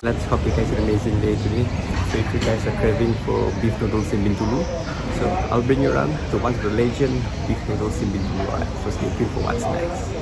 Let's hope you guys an amazing day today. So if you guys are craving for beef noodles in Bintulu, so I'll bring you around to one of the legend beef noodles in Bintulu. So stay tuned for what's next.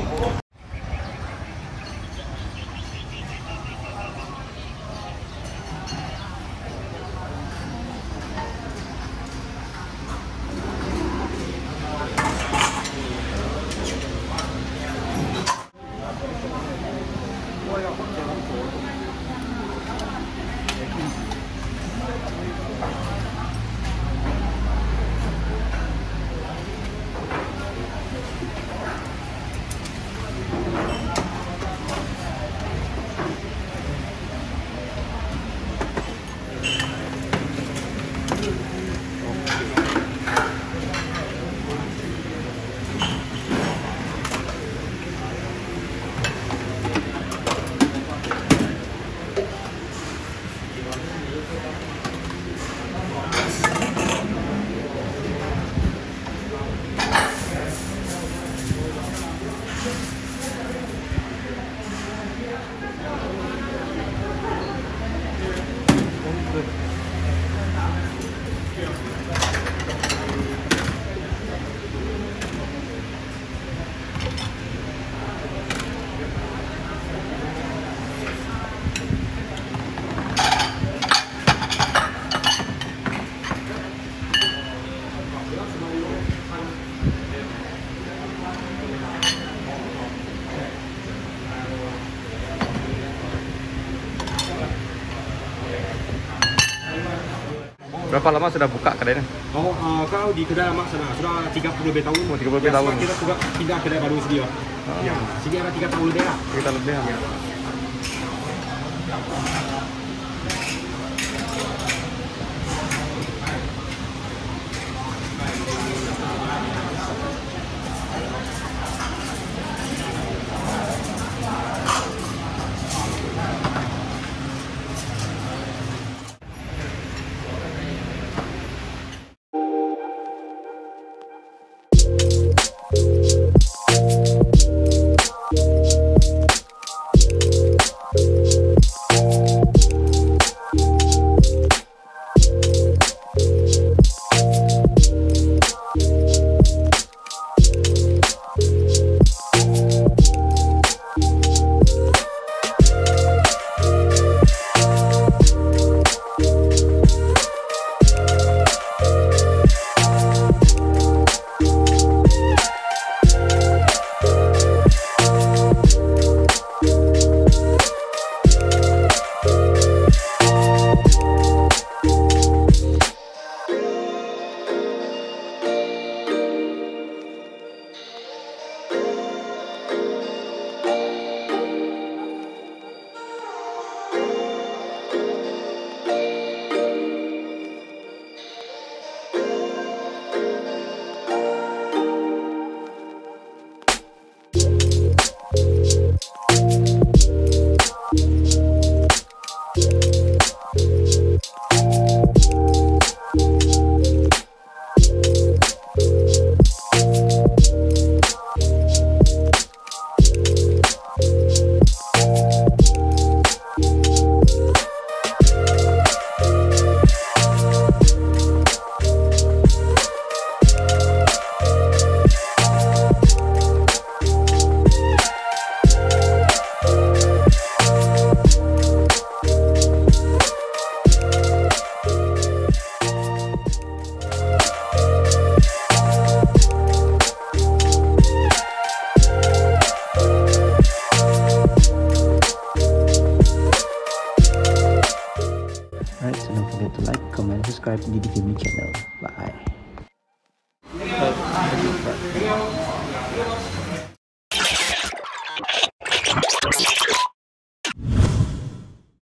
Berapa lama sudah buka kedai ni? Oh, uh, kalau di kedai lama sana sudah 30 lebih tahun. Oh, 30 lebih tahun. Kita juga pindah kedai baru sini. Oh. Ya, sini ada 3 tahun lebih lah. Kita lebih. Ya. Comment, subscribe to DD Gaming channel. Bye.